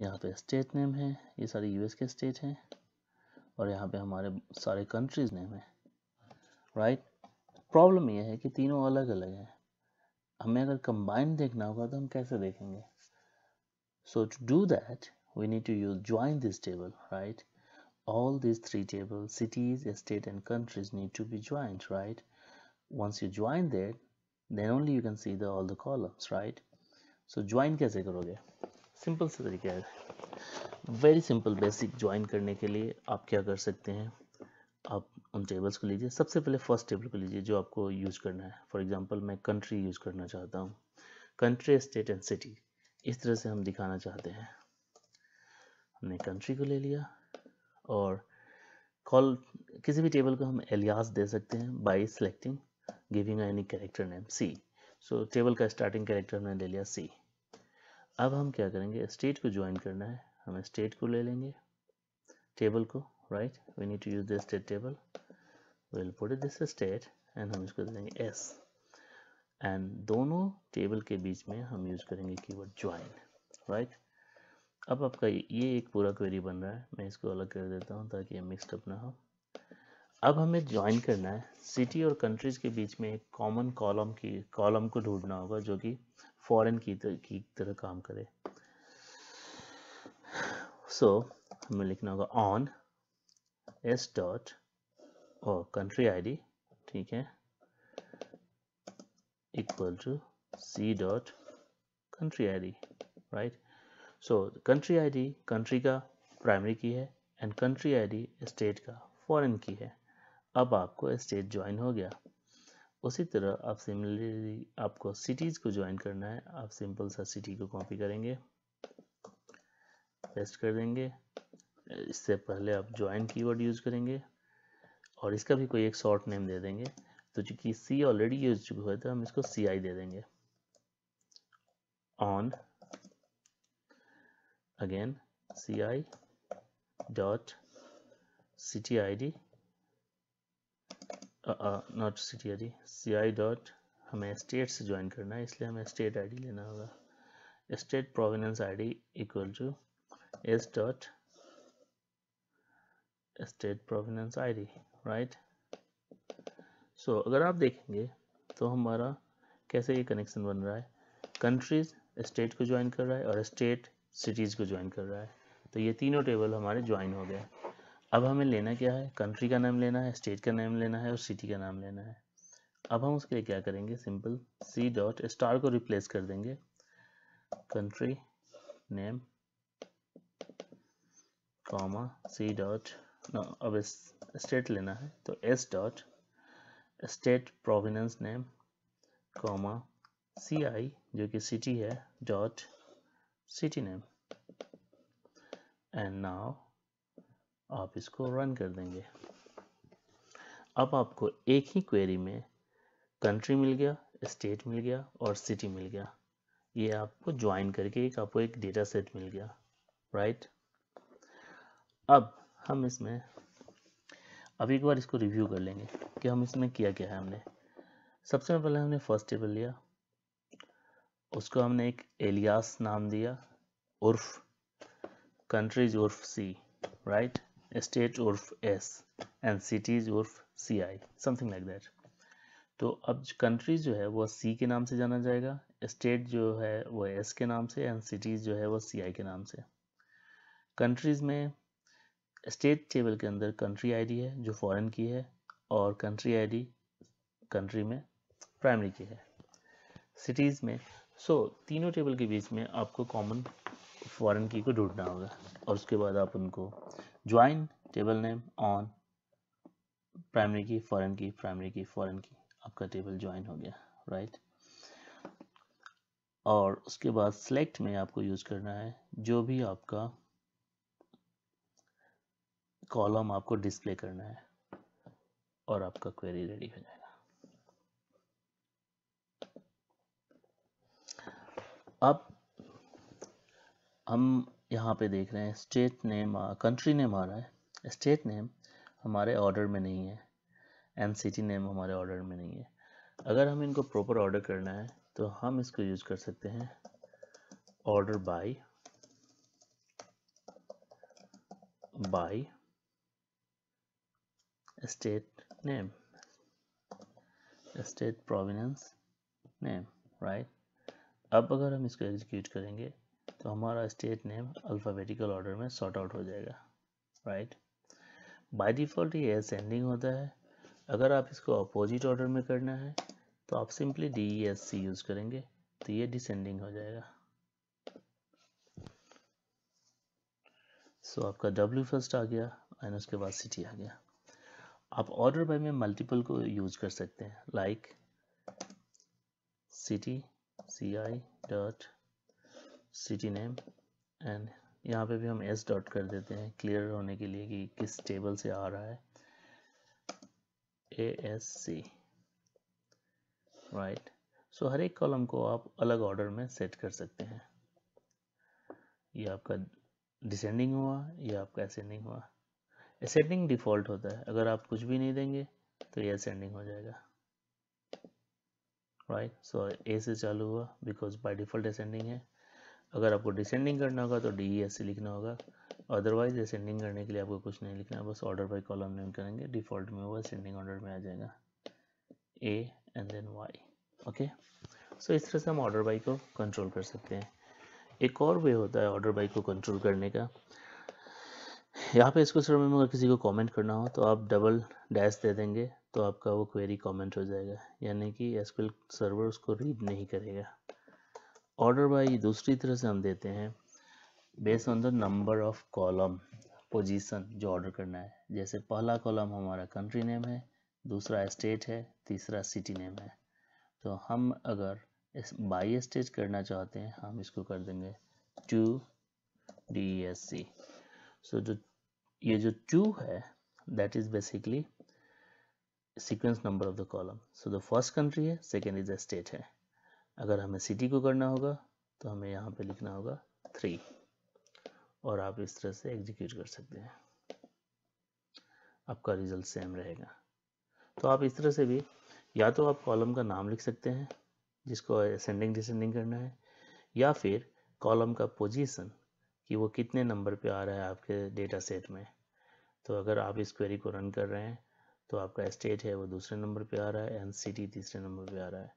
यहाँ पे state name है, ये सारे यूएस के स्टेट हैं, और यहाँ पे हमारे सारे कंट्रीज़ नेम है राइट प्रॉब्लम ये है कि तीनों अलग अलग हैं। हमें अगर कंबाइन देखना होगा तो हम कैसे देखेंगे? So to do that we need to use join this table right all this three table cities state and countries need to be joint right once you join that then only you can see दल all the columns right so join कैसे करोगे? Simple से तरीका है। Very simple basic join करने के लिए आप क्या कर सकते हैं? आप उन टेबल्स को लीजिए। सबसे पहले फ़र्स्ट टेबल को लीजिए जो आपको यूज़ करना है। फॉर एग्जांपल मैं कंट्री यूज़ करना चाहता हूँ। कंट्री स्टेट एंड सिटी इस तरह से हम दिखाना चाहते हैं। हमने कंट्री को ले लिया और कॉल किसी भी टेबल को हम एलियास दे सकते हैं by selecting giving any character name C so table का स्टार्टिंग कैरेक्टर हमने ले लिया सी अब हम क्या करेंगे? स्टेट को ज्वाइन करना है। हमें स्टेट को ले लेंगे। टेबल को right we need to use this state table will put this state and हम इसको दे देंगे एस एंड दोनों टेबल के बीच में हम यूज़ करेंगे कीवर्ड ज्वाइन राइट अब आपका ये एक पूरा क्वेरी बन रहा है। मैं इसको अलग कर देता हूँ ताकि ये मिक्सड अप ना हो। अब हमें ज्वाइन करना है। सिटी और कंट्रीज़ के बीच में एक कॉमन कॉलम की कॉलम को ढूंढना होगा जो कि फॉरेन की, तर, की तरह काम करे। सो so, हमें लिखना होगा ऑन एस डॉट और कंट्री आईडी ठीक है? Equal to C dot country ID right so country ID country का प्राइमरी की है एंड कंट्री आईडी स्टेट का फॉरेन की है। अब आपको स्टेट ज्वाइन हो गया। उसी तरह आप सिमिलरली आपको सिटीज़ को ज्वाइन करना है। आप सिंपल सा सिटी को कॉपी करेंगे पेस्ट कर देंगे। इससे पहले आप ज्वाइन कीवर्ड यूज़ करेंगे और इसका भी कोई एक शॉर्ट नेम दे देंगे। तो चूँकि सी ऑलरेडी यूज़ हुआ तो हम इसको सी आई दे देंगे। On again C I dot city I uh, uh, not city id ci dot हमें स्टेट से ज्वाइन करना है इसलिए हमें स्टेट आईडी लेना होगा। State province ID equal to S dot state province ID right so अगर आप देखेंगे तो हमारा कैसे ये कनेक्शन बन रहा है? कंट्रीज़ स्टेट को ज्वाइन कर रहा है और स्टेट सिटीज़ को ज्वाइन कर रहा है। तो ये तीनों टेबल हमारे ज्वाइन हो गए। अब हमें लेना क्या है? कंट्री का नाम लेना है, स्टेट का नाम लेना है और सिटी का नाम लेना है। अब हम उसके लिए क्या करेंगे? सिंपल सी डॉट स्टार को रिप्लेस कर देंगे। Country name, comma C dot अब स्टेट लेना है तो S dot state province name comma C I जो कि सिटी है dot city name and now आप इसको रन कर देंगे। अब आपको एक ही क्वेरी में कंट्री मिल गया स्टेट मिल गया और सिटी मिल गया। ये आपको ज्वाइन करके एक आपको एक डेटा सेट मिल गया राइट अब हम इसमें, अब एक बार इसको रिव्यू कर लेंगे कि हम इसमें किया क्या है हमने। सबसे पहले हमने फ़र्स्ट टेबल लिया, उसको हमने एक एलियास नाम दिया, उर्फ़ कंट्रीज़ उर्फ़ सी राइट स्टेट उर्फ़ S and cities उर्फ़ C I something like that तो अब कंट्रीज़ जो है वो सी के नाम से जाना जाएगा स्टेट जो है वो एस के नाम से एंड सिटीज़ जो है वो सी आई के नाम से. कंट्रीज़ में स्टेट टेबल के अंदर कंट्री आईडी है जो फॉरेन की है और कंट्री आईडी कंट्री में प्राइमरी की है. सिटीज़ में सो so, तीनों टेबल के बीच में आपको कॉमन फॉरेन की को ढूंढना होगा और उसके बाद आप उनको join table name on primary key foreign key primary key foreign key आपका टेबल ज्वाइन हो गया राइट और उसके बाद सेलेक्ट में आपको यूज़ करना है, जो भी आपका कॉलम आपको डिस्प्ले करना है, और आपका क्वेरी रेडी हो जाएगा। अब हम यहाँ पे देख रहे हैं स्टेट नेम कंट्री नेम आ रहा है। स्टेट नेम हमारे ऑर्डर में नहीं है। एंड सिटी नेम हमारे ऑर्डर में नहीं है। अगर हम इनको प्रॉपर ऑर्डर करना है तो हम इसको यूज़ कर सकते हैं। Order by by state name, state provenance name, right? अब अगर हम इसको एग्जीक्यूट करेंगे तो हमारा स्टेट नेम अल्फ़ाबेटिकल ऑर्डर में सॉर्ट आउट हो जाएगा राइट बाय डिफ़ॉल्ट ये असेंडिंग होता है। अगर आप इसको अपोजिट ऑर्डर में करना है तो आप simply D E S C use करेंगे तो ये डिसेंडिंग हो जाएगा। सो so, आपका डब्ल्यू फ़र्स्ट आ गया एंड उसके बाद सिटी आ गया। आप ऑर्डर बाय में मल्टीपल को यूज़ कर सकते हैं like city C I dot city name and यहाँ पे भी हम एस डॉट कर देते हैं क्लियर होने के लिए कि किस टेबल से आ रहा है। A S C right so हर एक कॉलम को आप अलग ऑर्डर में सेट कर सकते हैं। ये आपका डिसेंडिंग हुआ, या आपका असेंडिंग हुआ। असेंडिंग डिफ़ॉल्ट होता है। अगर आप कुछ भी नहीं देंगे तो ये असेंडिंग हो जाएगा। राइट सो ए से चालू हुआ बिकॉज़ बाय डिफ़ॉल्ट असेंडिंग है। अगर आपको डिसेंडिंग करना होगा तो डी एस से लिखना होगा। अदरवाइज़ असेंडिंग करने के लिए आपको कुछ नहीं लिखना बस ऑर्डर बाई कॉलम नेम करेंगे। डिफ़ॉल्ट में वो असेंडिंग ऑर्डर में आ जाएगा। A and then Y okay so इस तरह से हम ऑर्डर बाई को कंट्रोल कर सकते हैं। एक और वे होता है ऑर्डर बाई को कंट्रोल करने का। यहाँ पे इसको सिर्फ़ में अगर किसी को कमेंट करना हो तो आप डबल डैश दे देंगे तो आपका वो क्वेरी कमेंट हो जाएगा। यानी कि एसक्यूएल सर्वर उसको रीड नहीं करेगा। ऑर्डर बाई दूसरी तरह से हम देते हैं based on the number of column position जो ऑर्डर करना है। जैसे पहला कॉलम हमारा कंट्री नेम है, दूसरा स्टेट है, तीसरा सिटी नेम है। तो हम अगर इस बाई स्टेज करना चाहते हैं, हम इसको कर देंगे two D S C so जो, ये जो टू है that is basically sequence number of the column so the first country है सेकेंड इज़ अ स्टेट है। अगर हमें सिटी को करना होगा तो हमें यहाँ पे लिखना होगा थ्री और आप इस तरह से एग्जीक्यूट कर सकते हैं। आपका रिज़ल्ट सेम रहेगा। तो आप इस तरह से भी या तो आप कॉलम का नाम लिख सकते हैं, जिसको असेंडिंग डिसेंडिंग करना है, या फिर कॉलम का पोजीशन कि वो कितने नंबर पे आ रहा है आपके डेटा सेट में। तो अगर आप इस क्वेरी को रन कर रहे हैं तो आपका स्टेट है वो दूसरे नंबर पे आ रहा है एंड सिटी तीसरे नंबर पे आ रहा है।